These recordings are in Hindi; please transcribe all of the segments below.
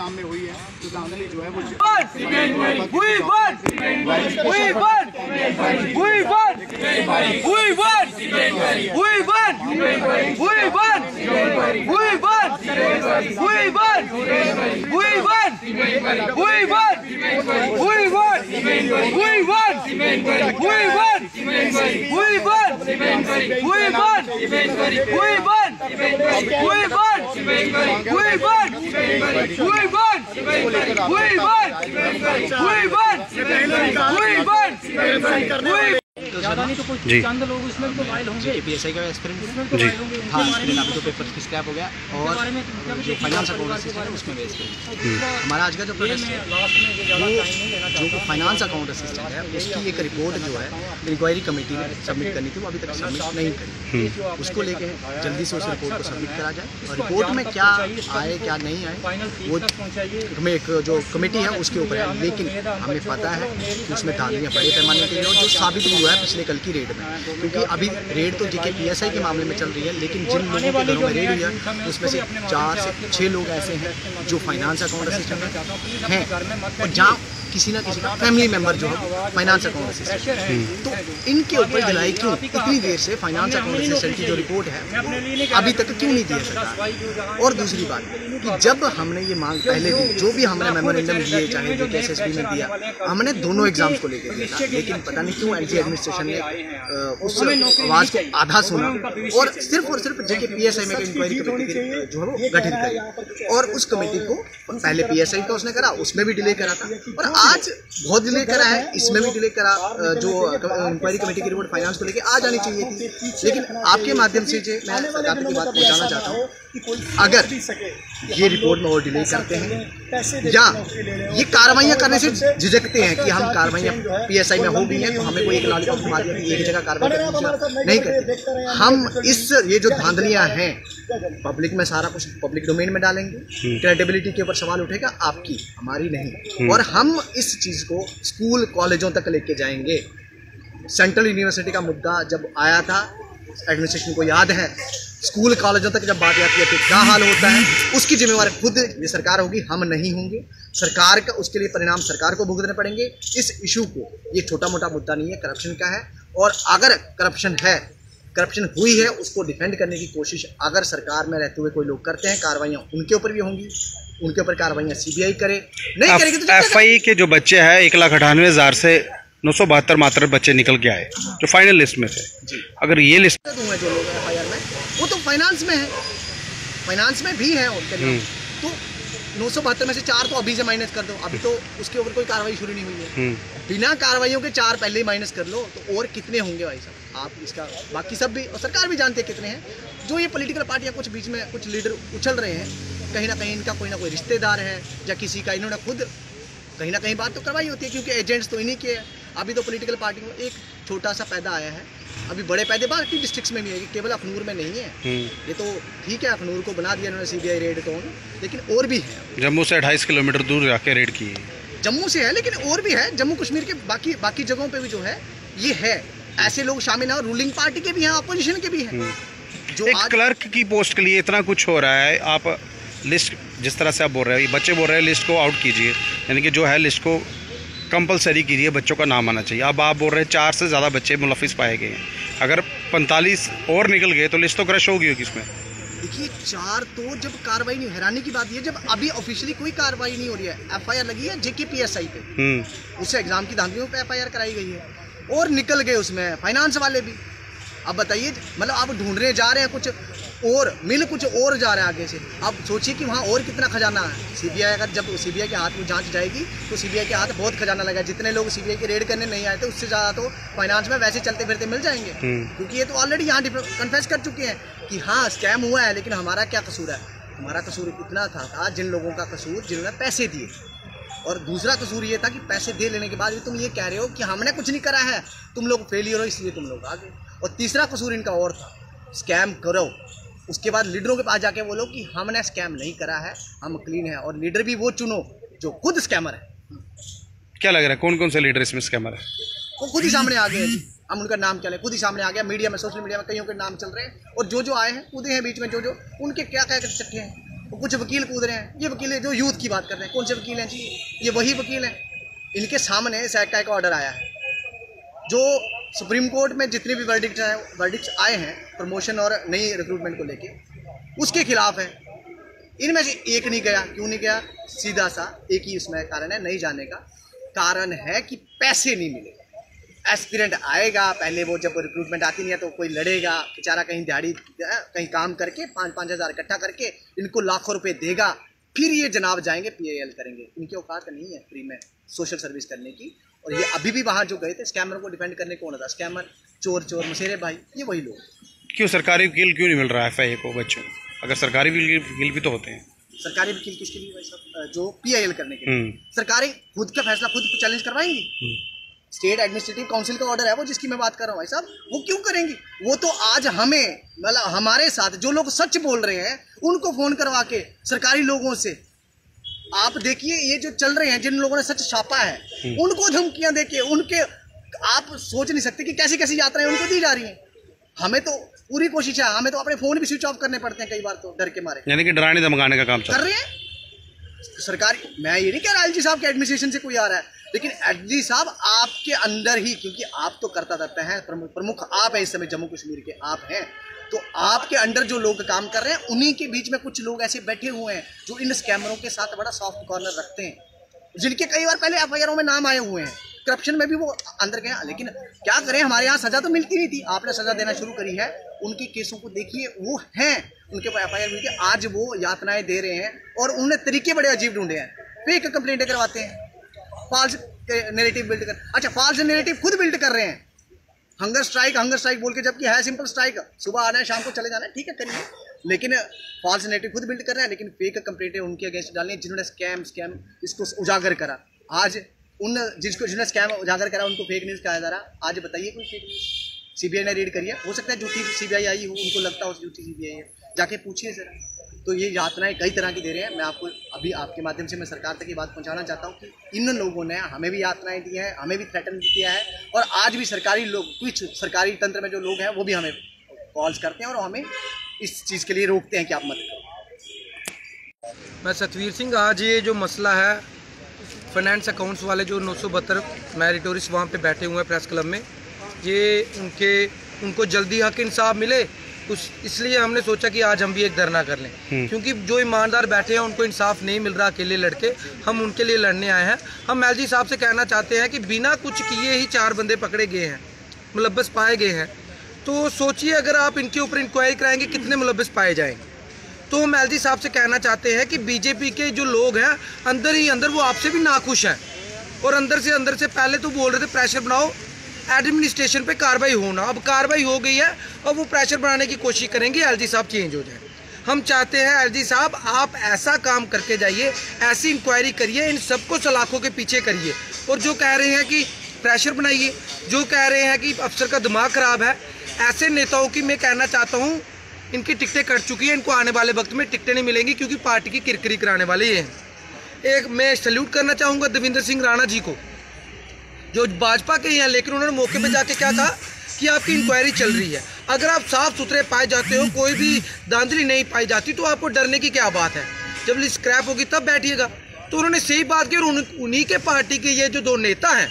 एग्ज़ाम में हुई है तो धांधली जो है वो We won! We won! We won! We won! We won! तो हाँ, तो और है हमारा आज का जो जो फाइनेंस अकाउंट असिस्टेंट है उसकी एक रिपोर्ट जो है इंक्वायरी कमेटी ने सबमिट करनी थी वो अभी तक सबमिट नहीं करी। उसको लेके जल्दी से उस रिपोर्ट को सबमिट करा जाए और रिपोर्ट में क्या आए क्या नहीं आए वो हमें एक जो कमेटी है उसके ऊपर है। लेकिन हमें पता है कि उसमें धांधलियाँ बड़े पैमाने पर जो साबित हुआ है पिछले कल की रेड में। क्योंकि अभी रेड तो जेके पीएसआई के मामले में चल रही है, लेकिन जिन लोगों के घरों में रेड हुई है, उसमें से चार से छः लोग ऐसे हैं जो फाइनेंस अकाउंट असिस्टेंट हैं। और जहाँ किसी ना किसी का फैमिली मेंबर जो है फाइनेंस अकाउंट असिस्टेंट तो इनके ऊपर दिलाई क्यों? इतनी देर से फाइनेंस अकाउंट असिस्टेंट की जो रिपोर्ट है अभी तक क्यों नहीं दी है और दूसरी बात कि जब हमने ये मांग पहले दी जो भी हमने मेमोरेंडम दिए चाहे जो एस एस में दिया हमने दोनों एग्ज़ाम्स को लेकर दिया था लेकिन पता नहीं क्यों एल एडमिनिस्ट्रेशन ने उस आवाज़ को आधा सुना। और सिर्फ़ और सिर्फ़ जेके पी एस आई में इंक्वायरी कमेटी जो है वो गठित करी। और उस कमेटी को पहले पी एस आई का उसने करा उसमें भी डिले करा था। और आज बहुत डिले करा है। इसमें भी डिले करा जो इंक्वायरी कमेटी की रिपोर्ट फाइनेंस को लेकर आ जानी चाहिए थी। लेकिन आपके माध्यम से जो मैं सरकार की बात पहुंचाना चाहता हूँ अगर ये रिपोर्ट में और डिले करते हैं या ये कार्रवाइयाँ करने से झिझकते हैं कि हम कार्रवाइयाँ पीएसआई में हो गई हैं तो हमें कोई एक लॉलीपॉप घुमा दिया एक जगह कार्रवाई करनी नहीं करते हम इस ये जो धांधलियाँ हैं? पब्लिक में सारा कुछ पब्लिक डोमेन में डालेंगे क्रेडिबिलिटी के ऊपर सवाल उठेगा आपकी हमारी नहीं और हम इस चीज़ को स्कूल कॉलेजों तक लेके जाएँगे। सेंट्रल यूनिवर्सिटी का मुद्दा जब आया था, एडमिनिस्ट्रेशन को याद है, स्कूल कॉलेजों तक जब बात आती है तो क्या हाल होता है, उसकी जिम्मेवारी खुद ये सरकार होगी, हम नहीं होंगे। सरकार का, उसके लिए परिणाम सरकार को भुगतने पड़ेंगे। इस इशू को, ये छोटा मोटा मुद्दा नहीं है करप्शन का है। और अगर करप्शन है करप्शन हुई है, उसको डिफेंड करने की कोशिश अगर सरकार में रहते हुए कोई लोग करते हैं, कार्रवाइयाँ उनके ऊपर भी होंगी। उनके ऊपर कार्रवाइयाँ सीबीआई करे। नहीं करेगी तो एफ़ आई के जो बच्चे हैं एक लाख अठानवे हज़ार से नौ सौ बहत्तर मात्र बच्चे निकल के आए जो फाइनल लिस्ट में थे। अगर ये लिस्ट दूँगा जो लोग एफ़ में वो तो फाइनेंस में है। फाइनेंस में भी है उनके नाम तो नौ सौ बहत्तर में से चार तो अभी से माइनस कर दो। अभी तो उसके ऊपर कोई कार्रवाई शुरू नहीं हुई है। हम्म, बिना कार्रवाई के चार पहले ही माइनस कर लो तो और कितने होंगे भाई साहब? आप इसका बाकी सब भी और सरकार भी जानते कितने हैं। जो ये पॉलिटिकल पार्टियाँ कुछ बीच में कुछ लीडर उछल रहे हैं कहीं ना कहीं इनका कोई ना कोई रिश्तेदार है या किसी का इन्होंने खुद कहीं ना कहीं बात तो करवाई होती है क्योंकि एजेंट्स तो इन्हीं के हैं। अभी तो पॉलिटिकल पार्टी में एक छोटा सा पैदा आया है। अभी बड़े पैदे बाकी डिस्ट्रिक्ट्स में भी है केवल अखनूर में नहीं है। हम्म। ये तो ठीक है अखनूर को बना दिया इन्होंने सीबीआई रेड को लेकिन और भी है। जम्मू से अट्ठाईस किलोमीटर दूर जाके रेड की है। जम्मू से है लेकिन और भी है। जम्मू कश्मीर के बाकी बाकी जगहों पे भी जो है ये है। ऐसे लोग शामिल हैं रूलिंग पार्टी के भी हैं अपोजिशन के भी हैं। जो एक आज क्लर्क की पोस्ट के लिए इतना कुछ हो रहा है आप लिस्ट जिस तरह से आप बोल रहे हो बच्चे बोल रहे हैं लिस्ट को आउट कीजिए। यानी कि जो है लिस्ट को कंपलसरी कीजिए बच्चों का नाम आना चाहिए। अब आप बोल रहे हैं चार से ज़्यादा बच्चे मुलफिस पाए गए हैं। अगर पैंतालीस और निकल गए तो लिस्ट तो क्रश होगी होगी इसमें। देखिए चार तो जब कार्रवाई नहीं हैरानी की बात ये जब अभी ऑफिशियली कोई कार्रवाई नहीं हो रही है एफआईआर लगी है जेके पीएसआई पे। हम्म, उससे एग्ज़ाम की धांधलियों पे एफआईआर कराई गई है। और निकल गए उसमें फाइनेंस वाले भी। अब बताइए मतलब आप ढूँढने जा रहे हैं कुछ और मिल कुछ और जा रहे हैं आगे से। आप सोचिए कि वहाँ और कितना खजाना है। सीबीआई अगर जब सीबीआई के हाथ में जाँच जाएगी तो सीबीआई के हाथ बहुत खजाना लगा जितने लोग सीबीआई की रेड करने नहीं आए थे उससे ज़्यादा तो फाइनेंस में वैसे चलते फिरते मिल जाएँगे। हम्म। क्योंकि ये तो ऑलरेडी यहाँ कन्फेस कर चुके हैं कि हाँ स्कैम हुआ है लेकिन हमारा क्या कसूर है? हमारा कसूर इतना था, था जिन लोगों का कसूर जिन्होंने पैसे दिए। और दूसरा कसूर ये था कि पैसे दे लेने के बाद भी तुम ये कह रहे हो कि हमने कुछ नहीं करा है तुम लोग फेलियर हो इसलिए तुम लोग आगे। और तीसरा कसूर इनका और था स्कैम करो। उसके बाद लीडरों के पास जाके बोलो कि हमने स्कैम नहीं करा है हम क्लीन है। और लीडर भी वो चुनो जो खुद स्कैमर है। क्या लग रहा है कौन कौन से लीडर इसमें स्कैमर है? वो खुद ही सामने आ गए। हम उनका नाम क्या लें? खुद ही सामने आ गया। मीडिया में सोशल मीडिया में कईयों के नाम चल रहे हैं। और जो जो आए हैं खुद ही हैं बीच में जो जो उनके क्या क्या चक्के हैं? कुछ वकील कूद रहे हैं। ये वकील जो यूथ की बात कर रहे हैं। कौन से वकील हैं? जी, ये वही वकील हैं। इनके सामने इस एक्ट का ऑर्डर आया है। जो सुप्रीम कोर्ट में जितने भी वर्डिक्ट हैं वर्डिक्ट आए हैं प्रमोशन और नई रिक्रूटमेंट को लेके, उसके खिलाफ है। इनमें से एक नहीं गया। क्यों नहीं गया? सीधा सा एक ही उसमें कारण है, नहीं जाने का कारण है कि पैसे नहीं मिले। एस्पिरेंट आएगा पहले वो जब रिक्रूटमेंट आती नहीं है तो कोई लड़ेगा बेचारा कहीं दिहाड़ी कहीं काम करके पाँच पाँच हज़ार इकट्ठा करके इनको लाखों रुपए देगा फिर ये जनाब जाएँगे पीआईएल करेंगे। इनकी औकात नहीं है फ्री में सोशल सर्विस करने की। और ये अभी भी वहाँ जो गए थे स्कैमर को डिपेंड करने कौन था स्कैमर चोर चोर मसेरे भाई ये वही लोग। क्यों सरकारी वकील क्यों नहीं मिल रहा है एफ़ को बच्चों अगर सरकारी वकील वकील भी तो होते हैं। सरकारी वकील किसके लिए? भाई साहब जो पीआईएल करने के लिए। हम्म, सरकारी खुद का फैसला खुद चैलेंज करवाएँगी? हम्म। स्टेट एडमिनिस्ट्रेटिव काउंसिल का ऑर्डर है वो जिसकी मैं बात कर रहा हूँ भाई साहब वो क्यों करेंगी? वो तो आज हमें मतलब हमारे साथ जो लोग सच बोल रहे हैं उनको फ़ोन करवा के सरकारी लोगों से। आप देखिए ये जो चल रहे हैं जिन लोगों ने सच छापा है हम्म। उनको धमकियाँ देके उनके आप सोच नहीं सकते कि कैसी कैसी यात्राएँ उनको दी जा रही हैं। हमें तो पूरी कोशिश है हमें तो अपने फ़ोन भी स्विच ऑफ़ करने पड़ते हैं कई बार तो डर के मारे। यानी कि डराने धमकाने का काम कर रहे हैं? सरकारी मैं ये नहीं कह रहा एलजी साहब के एडमिनिस्ट्रेशन से कोई आ रहा है। लेकिन एलजी साहब, आपके अंदर ही, क्योंकि आप तो करता रहते हैं, प्रमुख प्रमुख आप हैं इस समय जम्मू कश्मीर के, आप हैं। तो आपके अंडर जो लोग काम कर रहे हैं, उन्हीं के बीच में कुछ लोग ऐसे बैठे हुए हैं, जो इन स्कैमरों के साथ बड़ा सॉफ्ट कॉर्नर रखते हैं, जिनके कई बार पहले एफ़ में नाम आए हुए हैं। करप्शन में भी वो अंदर गए लेकिन क्या करें, हमारे यहाँ सजा तो मिलती नहीं थी। आपने सजा देना शुरू करी है। उनके केसों को देखिए, वो हैं। उनके ऊपर एफ़ आई आर आज वो यातनाएँ दे रहे हैं और उन्होंने तरीके बड़े अजीब ढूंढे हैं। फिर फेक कंप्लेंटें करवाते हैं। फॉल्स नेरेटिव बिल्ड कर अच्छा फॉल्स नेरेटिव खुद बिल्ड कर रहे हैं। हंगर स्ट्राइक हंगर स्ट्राइक बोल के जबकि है सिंपल स्ट्राइक सुबह आना है, शाम को चले जाना है, ठीक है, करिए। लेकिन फॉल्स नेटिव खुद बिल्ड कर रहे हैं, लेकिन फेक कंप्लेंटें उनके अगेंस्ट डालनी। है जिन्होंने स्कैम स्कैम इसको उजागर करा। आज उन, जिसको, जिन्होंने स्कैम उजागर करा, उनको फेक न्यूज़ कहा जा रहा आज बताइए कोई फेक न्यूज़ सीबीआई ने रीड करिए हो? सकता है झूठी सीबीआई आई हो, उनको लगता हो झूठी सीबीआई है। जाके पूछिए जरा। तो ये यातनाएँ कई तरह की दे रहे हैं। मैं आपको अभी आपके माध्यम से मैं सरकार तक ये बात पहुंचाना चाहता हूँ कि इन लोगों ने हमें भी यातनाएँ दी हैं, हमें भी थ्रेटन किया है और आज भी सरकारी लोग, कुछ सरकारी तंत्र में जो लोग हैं, वो भी हमें कॉल्स करते हैं और हमें इस चीज़ के लिए रोकते हैं कि आप मत करो। मैं सतवीर सिंह, आज ये जो मसला है फाइनेंस अकाउंट्स वाले जो नौ सौ बहत्तर मैरिटोरिस वहाँ पे बैठे हुए हैं प्रेस क्लब में, ये उनके, उनको जल्दी हक इंसाफ मिले? उस इसलिए हमने सोचा कि आज हम भी एक धरना कर लें। क्योंकि जो ईमानदार बैठे हैं उनको इंसाफ नहीं मिल रहा अकेले लड़के। हम उनके लिए लड़ने आए हैं। हम एल साहब से कहना चाहते हैं कि बिना कुछ किए ही चार बंदे पकड़े गए हैं मुलबस पाए गए हैं। तो सोचिए अगर आप इनके ऊपर इंक्वायरी कराएँगे कितने मुलबस पाए जाएँगे? तो हम एल साहब से कहना चाहते हैं कि बीजेपी के जो लोग हैं अंदर ही अंदर वो आपसे भी नाखुश हैं। और अंदर से अंदर से पहले तो बोल रहे थे प्रेशर बनाओ एडमिनिस्ट्रेशन पे कार्रवाई होना। अब कार्रवाई हो गई है और वो प्रेशर बनाने की कोशिश करेंगे एलजी साहब चेंज हो जाए। हम चाहते हैं एलजी साहब, आप ऐसा काम करके जाइए, ऐसी इंक्वायरी करिए, इन सबको सलाखों के पीछे करिए। और जो कह रहे हैं कि प्रेशर बनाइए, जो कह रहे हैं कि अफसर का दिमाग ख़राब है, ऐसे नेताओं की मैं कहना चाहता हूँ, इनकी टिकटें कट चुकी हैं, इनको आने वाले वक्त में टिकटें नहीं मिलेंगी, क्योंकि पार्टी की किरकिरी कराने वाले ये हैं। एक, मैं सल्यूट करना चाहूँगा देवेंद्र सिंह राणा जी को। जो भाजपा के ही हैं लेकिन उन्होंने मौके पे जाके क्या कहा कि आपकी इंक्वायरी चल रही है। अगर आप साफ़ सुथरे पाए जाते हो, कोई भी दांधली नहीं पाई जाती तो आपको डरने की क्या बात है? जब स्क्रैप होगी, तब बैठिएगा। तो उन्होंने सही बात की और उन्हीं के पार्टी के ये जो दो नेता हैं,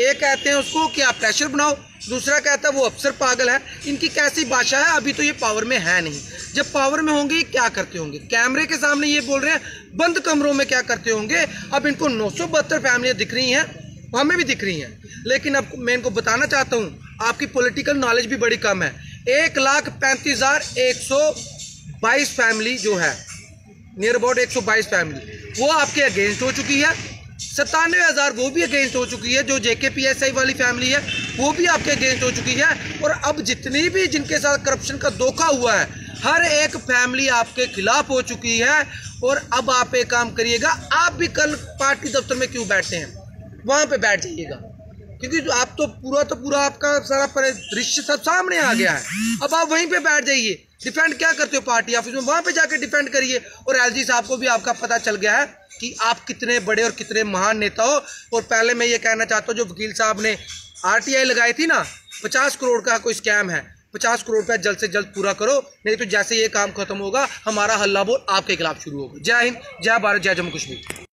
एक कहते हैं उसको कि आप प्रेशर बनाओ, दूसरा कहता है वो अफसर पागल है। इनकी कैसी भाषा है? अभी तो ये पावर में है नहीं। जब पावर में होंगे, क्या करते होंगे? कैमरे के सामने ये बोल रहे हैं, बंद कमरों में क्या करते होंगे? अब इनको नौ फैमिलियाँ दिख रही हैं। हमें भी दिख रही हैं। लेकिन अब मैं इनको बताना चाहता हूँ, आपकी पॉलिटिकल नॉलेज भी बड़ी कम है। एक लाख पैंतीस हज़ार एक सौ बाईस फैमिली जो है नियर अबाउट एक सौ बाईस फैमिली वो आपके अगेंस्ट हो चुकी है। सत्तानवे हज़ार वो भी अगेंस्ट हो चुकी है, जो जेके पी एस आई वाली फैमिली है, वो भी आपके अगेंस्ट हो चुकी है। और अब जितनी भी जिनके साथ करप्शन का धोखा हुआ है, हर एक फैमिली आपके खिलाफ हो चुकी है। और अब आप एक काम करिएगा, आप भी कल पार्टी दफ्तर में क्यों बैठते हैं? वहाँ पे बैठ जाइएगा। क्योंकि आप तो पूरा तो पूरा आपका सारा दृश्य सब सामने आ गया है। अब आप वहीं पे बैठ जाइए। डिफेंड क्या करते हो पार्टी ऑफ़िस में? वहाँ पे जाके डिफेंड करिए। और एलजी साहब को भी आपका पता चल गया है कि आप कितने बड़े और कितने महान नेता हो। और पहले मैं ये कहना चाहता हूँ, जो वकील साहब ने आरटीआई लगाई थी ना, पचास करोड़ का कोई स्कैम है। पचास करोड़ रुपया जल्द से जल्द पूरा करो। नहीं तो जैसे ये काम खत्म होगा, हमारा हल्ला बोल आपके खिलाफ शुरू होगा। जय हिंद, जय भारत, जय जम्मू कश्मीर।